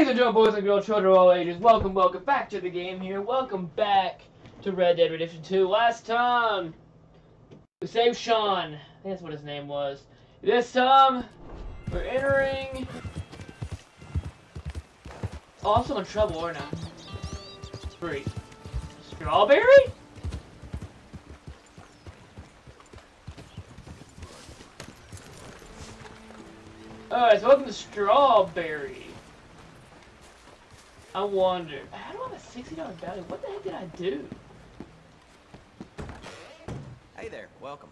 Ladies and gentlemen, boys and girls, children of all ages, welcome, welcome back to the game here. Welcome back to Red Dead Redemption 2. Last time, we saved Sean. I think that's what his name was. This time, we're entering... Oh, I'm in trouble, aren't I? Three. Strawberry? Alright, so welcome to Strawberry. I wonder, how do I have a $60 bounty? What the heck did I do? Hey there, welcome.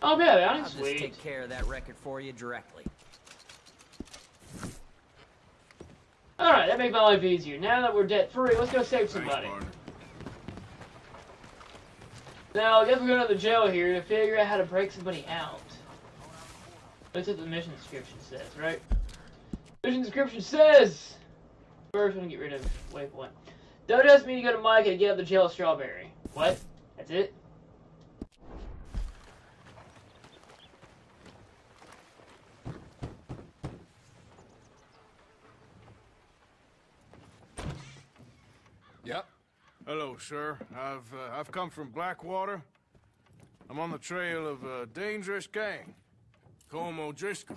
Oh, yeah, bounty, I'll just sweet. take care of that record for you directly. Alright, that makes my life easier. Now that we're debt free, let's go save somebody. partner. Now, I guess we're going to the jail here to figure out how to break somebody out. That's what the mission description says, right? Description says... First, going to get rid of waypoint. Don't ask me to go to Mike and get the jail Strawberry. What? That's it? Yep. Hello, sir. I've uh, I've come from Blackwater. I'm on the trail of a dangerous gang. Colm O'Driscoll.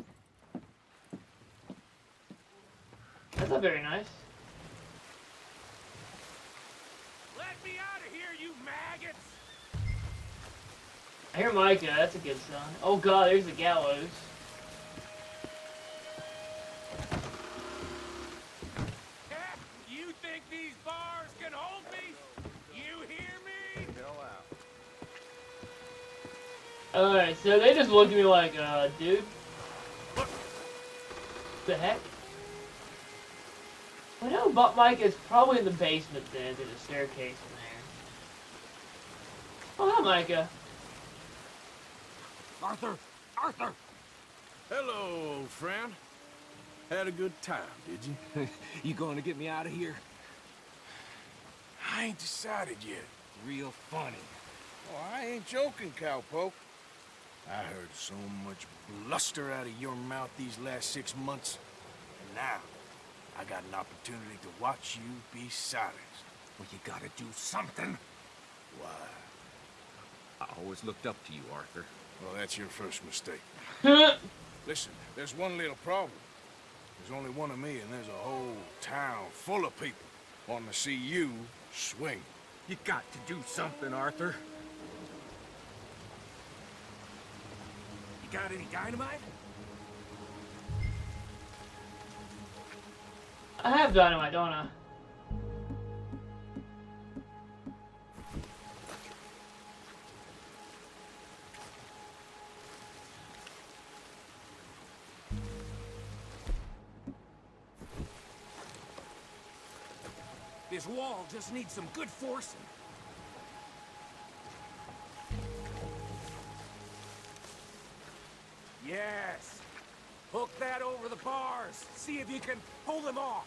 That's not very nice. Let me out of here, you maggots! I hear Micah. That's a good sign. Oh god, there's the gallows. You think these bars can hold me? You hear me? Alright, so they just looked at me like, uh, dude. What The heck? I know but Mike is probably in the basement then, there's a staircase in there. Oh, hi, Micah. Arthur! Arthur! Hello, old friend. Had a good time, did you? You going to get me out of here? I ain't decided yet. Real funny. Oh, I ain't joking, cowpoke. I heard so much bluster out of your mouth these last six months. And now, I got an opportunity to watch you be silenced. Well, you gotta do something. Why? I always looked up to you, Arthur. Well, that's your first mistake. Listen, there's one little problem. There's only one of me, and there's a whole town full of people wanting to see you swing. You got to do something, Arthur. You got any dynamite? I have dynamite, don't I? This wall just needs some good forcing. Yes. Hook that over the bars. See if you can pull them off.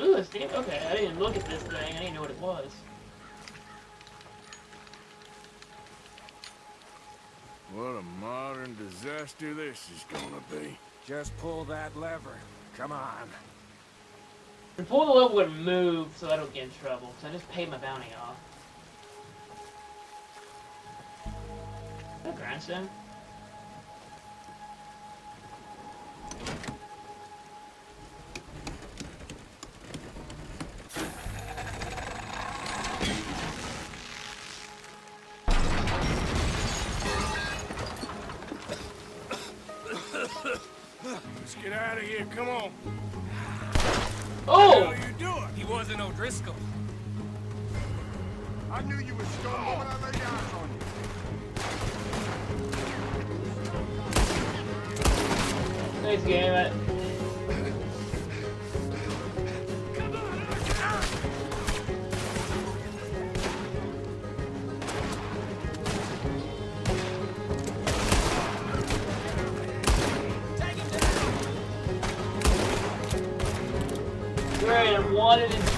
Ooh, a steam. Okay, I didn't look at this thing. I didn't know what it was. What a modern disaster this is gonna be. Just pull that lever. Come on. And pull the lever and move so I don't get in trouble. So I just paid my bounty off. Is that a grindstone? Let's get out of here, come on. Oh! What are you doing? He wasn't O'Driscoll. I knew you would scum the moment I laid eyes on you. Thanks, game. Wanted in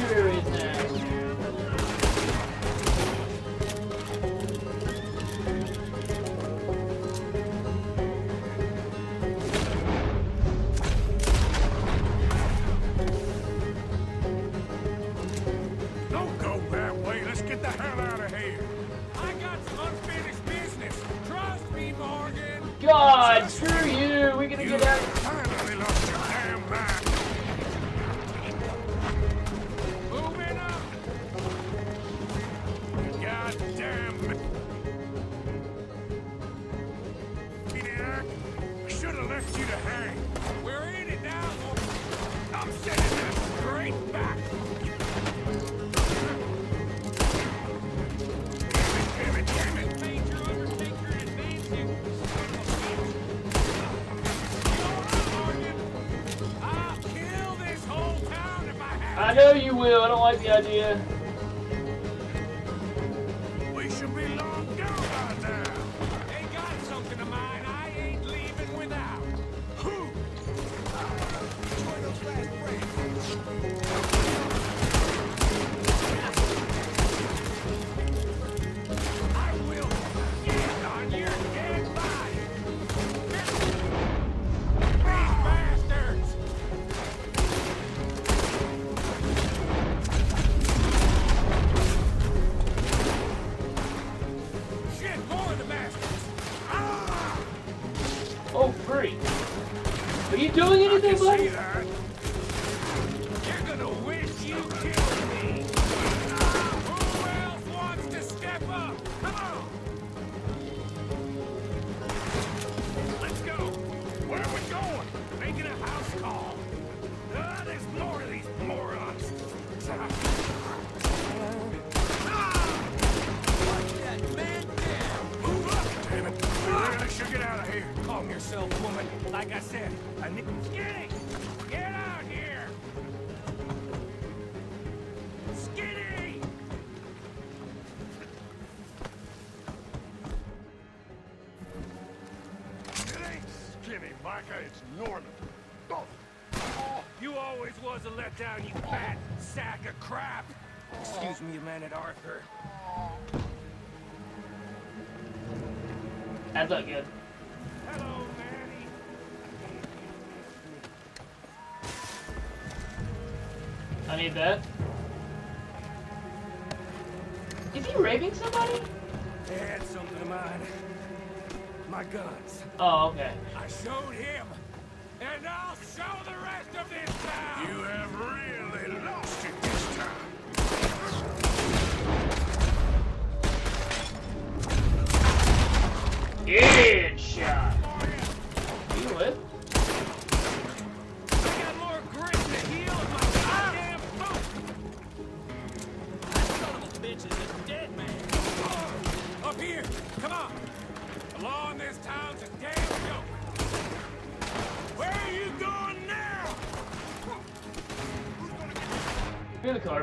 like the idea. Where are going? Making a house call. Ah, there's more of these morons. Ah! That man down. Move up. We really should get out of here. Calm yourself, woman. Like I said, I need... Skinny! Ain't Skinny, Micah. It's Norman. Oh. Oh, you always was a letdown, you fat sack of crap. Excuse me, man at Arthur. That's not good. Hello, Manny. I need that. Is he raping somebody? They had something of mine. My guns. Oh, okay. I showed him, and I'll show the rest of this town. You have really lost it this time. Headshot.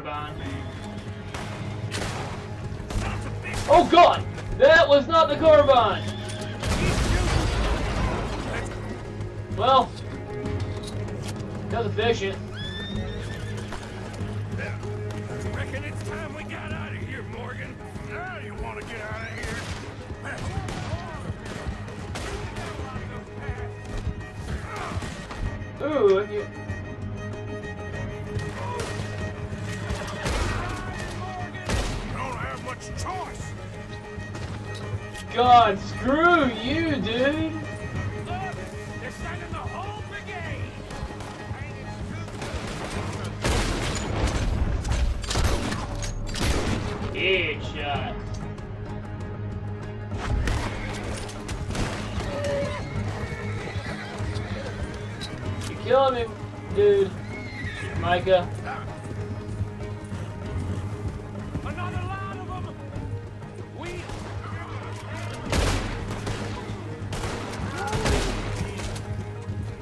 You're the carbine. Sons of bitch. Oh god! That was not the carbine! He's shooting. Let's Well, that was efficient. Reckon it's time we got out of here, Morgan. Now you want to get out of here. Ooh, God, screw you, dude! Look, they're sending the whole brigade. Headshot. You're killing me, dude. Micah.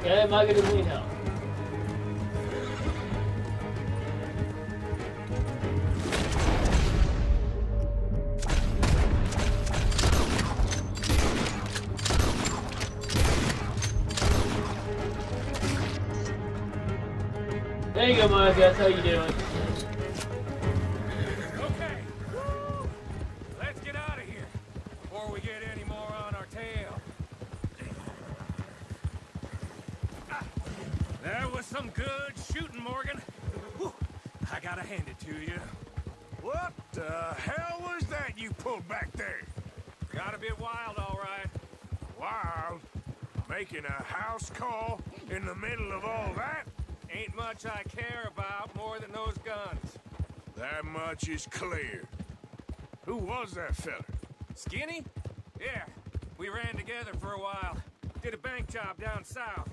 Yeah, Micah doesn't need help. There you go, Mike. That's how you do was that you pulled back there? Got a bit wild, all right. Wild. Making a house call in the middle of all that? Ain't much I care about more than those guns. That much is clear. Who was that fella? Skinny? Yeah, we ran together for a while. Did a bank job down south.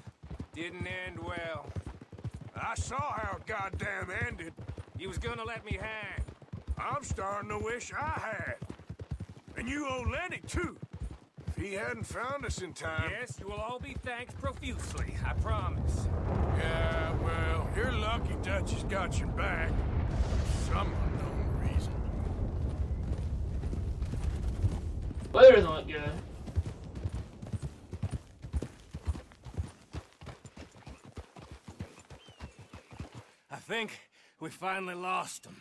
Didn't end well. I saw how it goddamn ended. He was gonna let me hang. I'm starting to wish I had. And you owe Lenny, too. If he hadn't found us in time... Yes, you will all be thanked profusely, I promise. Yeah, well, you're lucky Dutch has got your back. For some unknown reason. Weather doesn't look good. I think we finally lost him.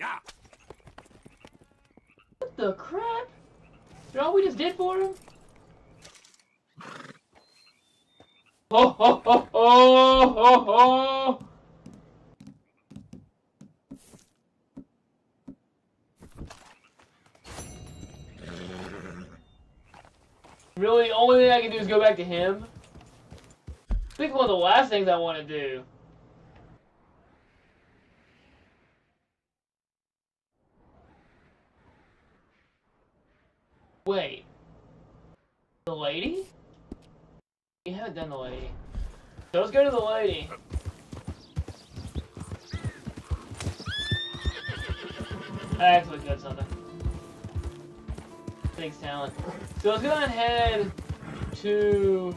Yeah. What the crap? Is all we just did for him? Ho ho ho ho ho ho! Really, the only thing I can do is go back to him? I think one of the last things I want to do. Wait. The lady? You haven't done the lady. So let's go to the lady. I actually got something. Thanks, talent. So let's go ahead to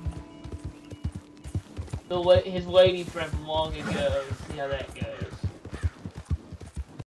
the his lady friend from long ago. See how that goes.